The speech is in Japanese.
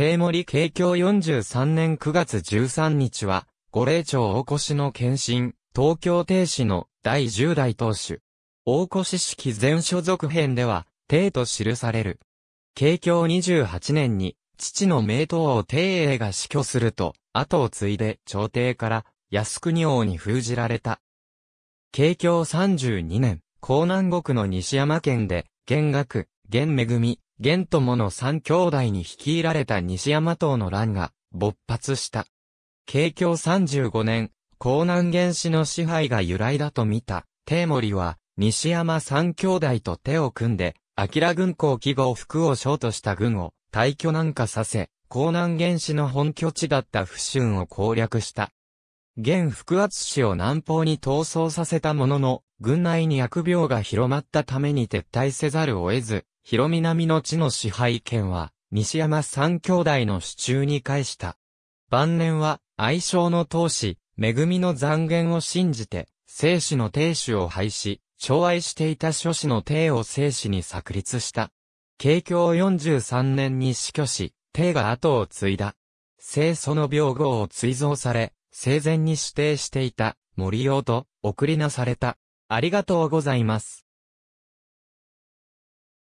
帝森慶教43年9月13日は、五霊町大越の献身、東京帝市の第10代当主。大越式前所属編では、帝と記される。慶教28年に、父の名刀王帝英が死去すると、後を継いで朝廷から靖国王に封じられた。慶教32年、江南国の西山県で、元学、元恵み、元友の三兄弟に率いられた西山島の乱が勃発した。慶教35年、江南元氏の支配が由来だと見た、帝森は、西山三兄弟と手を組んで、明軍港記号福を将とした軍を退去南下させ、江南元氏の本拠地だった府春を攻略した。現福圧氏を南方に逃走させたものの、軍内に悪病が広まったために撤退せざるを得ず、広南の地の支配権は、西山三兄弟の手中に返した。晩年は、愛称の当主、恵みの残言を信じて、生死の亭主を廃し、寵愛していた諸子の帝を生死に炸裂した。慶教43年に死去し、帝が後を継いだ。聖祖の病号を追贈され、生前に指定していた森用と送りなされた。ありがとうございます。